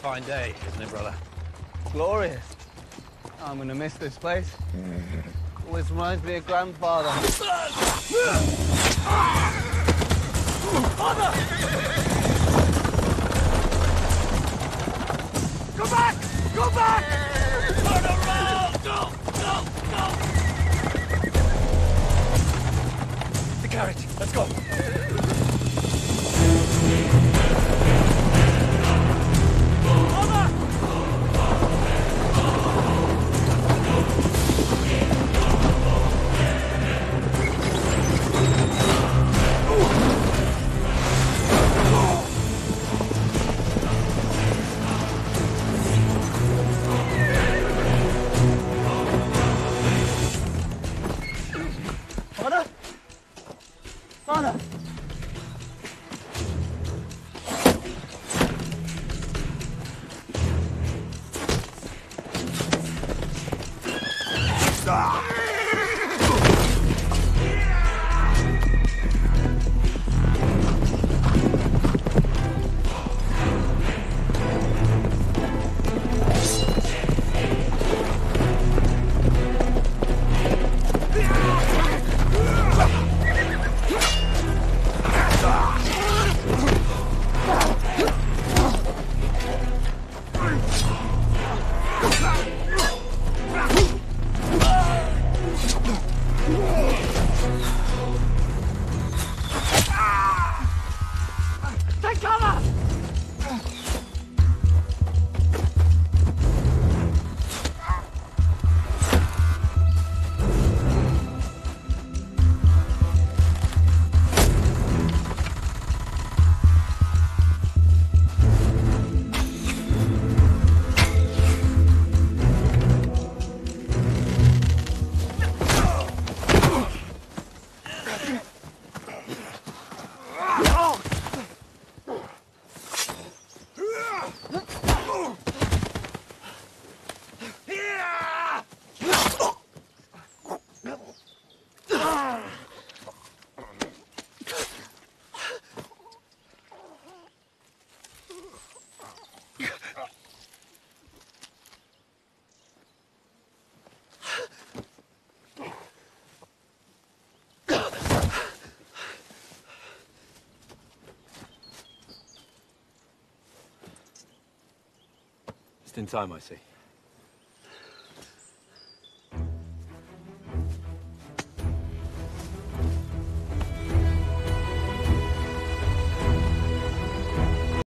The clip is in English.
fine day, isn't it, brother? Glorious. I'm gonna miss this place. Always reminds me of grandfather. Father! Go back! Go back! Turn around! No! No! No! The carriage. Let's go. Father? Take Just in time, I see.